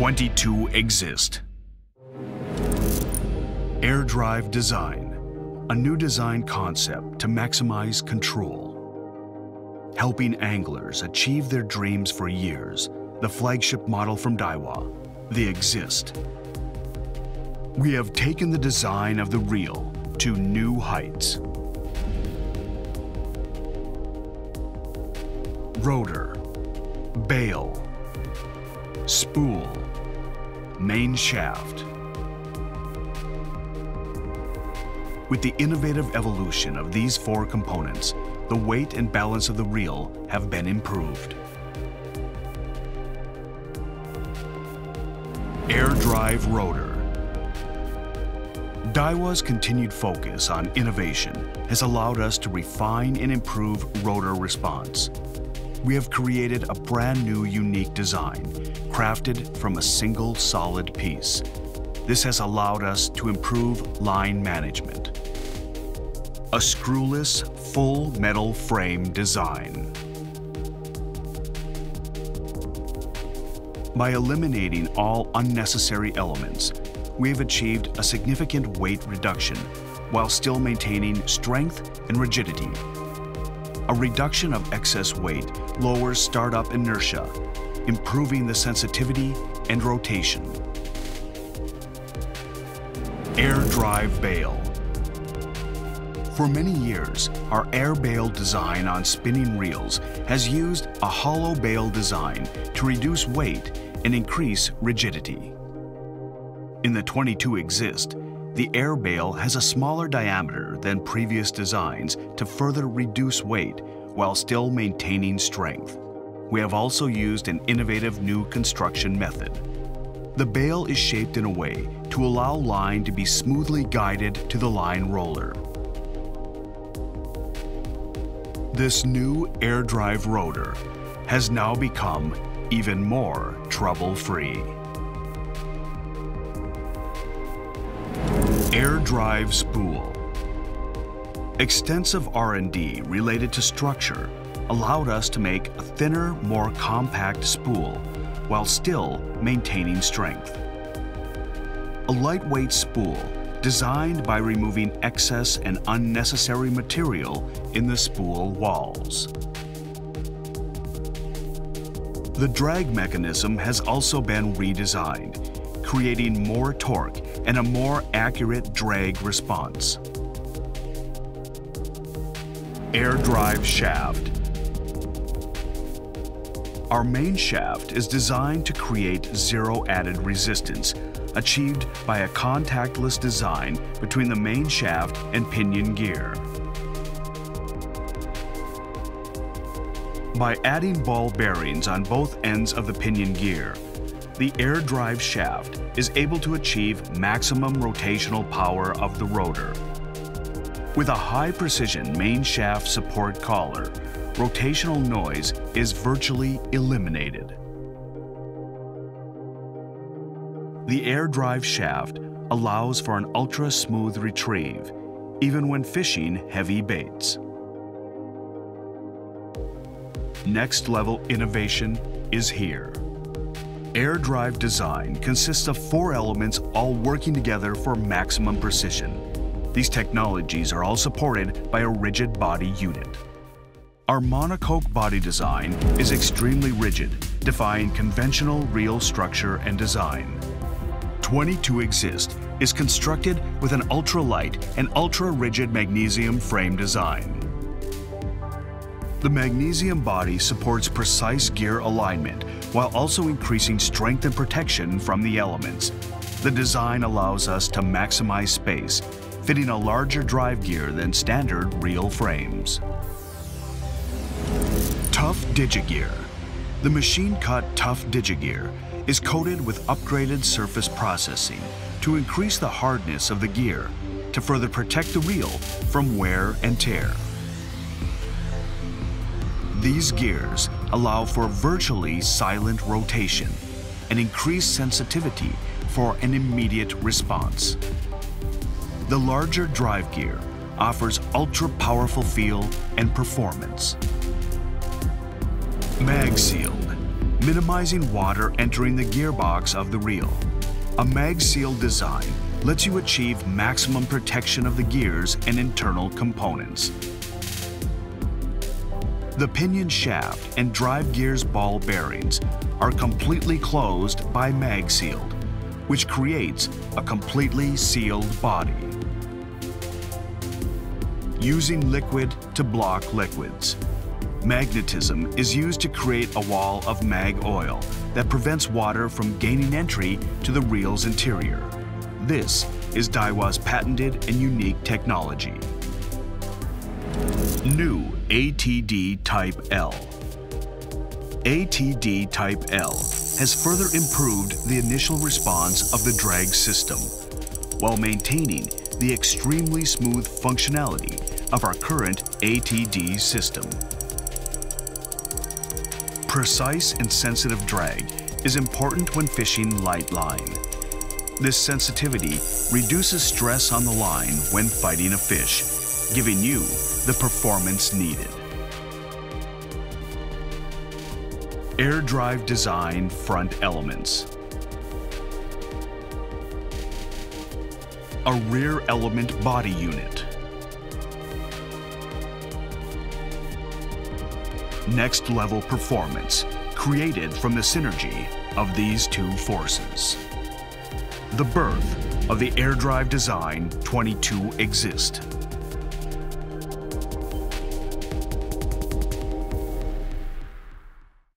22 exist. Air Drive Design, a new design concept to maximize control. Helping anglers achieve their dreams for years, the flagship model from Daiwa, the Exist. We have taken the design of the reel to new heights. Rotor, bail, spool, main shaft. With the innovative evolution of these four components, the weight and balance of the reel have been improved. Air Drive Rotor Daiwa's continued focus on innovation has allowed us to refine and improve rotor response. We have created a brand new unique design, crafted from a single solid piece. This has allowed us to improve line management. A screwless, full metal frame design. By eliminating all unnecessary elements, we have achieved a significant weight reduction while still maintaining strength and rigidity. A reduction of excess weight lowers startup inertia, improving the sensitivity and rotation. Air Drive Bail For many years, our air bail design on spinning reels has used a hollow bail design to reduce weight and increase rigidity. In the 22 Exist, the air bail has a smaller diameter than previous designs to further reduce weight while still maintaining strength. We have also used an innovative new construction method. The bail is shaped in a way to allow line to be smoothly guided to the line roller. This new air drive rotor has now become even more trouble-free. Air Drive Spool Extensive R&D related to structure allowed us to make a thinner, more compact spool while still maintaining strength. A lightweight spool designed by removing excess and unnecessary material in the spool walls. The drag mechanism has also been redesigned, creating more torque and a more accurate drag response. Air Drive Shaft Our main shaft is designed to create zero added resistance, achieved by a contactless design between the main shaft and pinion gear. By adding ball bearings on both ends of the pinion gear, the air drive shaft is able to achieve maximum rotational power of the rotor. With a high precision main shaft support collar, rotational noise is virtually eliminated. The air drive shaft allows for an ultra smooth retrieve, even when fishing heavy baits. Next level innovation is here. Air drive design consists of four elements all working together for maximum precision. These technologies are all supported by a rigid body unit. Our monocoque body design is extremely rigid, defying conventional reel structure and design. 22 Exist is constructed with an ultra-light and ultra-rigid magnesium frame design. The magnesium body supports precise gear alignment while also increasing strength and protection from the elements. The design allows us to maximize space, fitting a larger drive gear than standard reel frames. Tough Digigear The machine-cut Tough Digigear is coated with upgraded surface processing to increase the hardness of the gear to further protect the reel from wear and tear. These gears allow for virtually silent rotation and increased sensitivity for an immediate response. The larger drive gear offers ultra-powerful feel and performance. Mag sealed. minimizing water entering the gearbox of the reel. A mag-sealed design lets you achieve maximum protection of the gears and internal components. The pinion shaft and drive gears ball bearings are completely closed by mag sealed, which creates a completely sealed body. Using liquid to block liquids. Magnetism is used to create a wall of mag oil that prevents water from gaining entry to the reel's interior. This is Daiwa's patented and unique technology. New ATD Type L. ATD Type L has further improved the initial response of the drag system while maintaining the extremely smooth functionality of our current ATD system. Precise and sensitive drag is important when fishing light line. This sensitivity reduces stress on the line when fighting a fish, giving you the performance needed. Air Drive Design Front Elements A rear element body unit Next level performance created from the synergy of these two forces. The birth of the AirDrive Design 22 Exist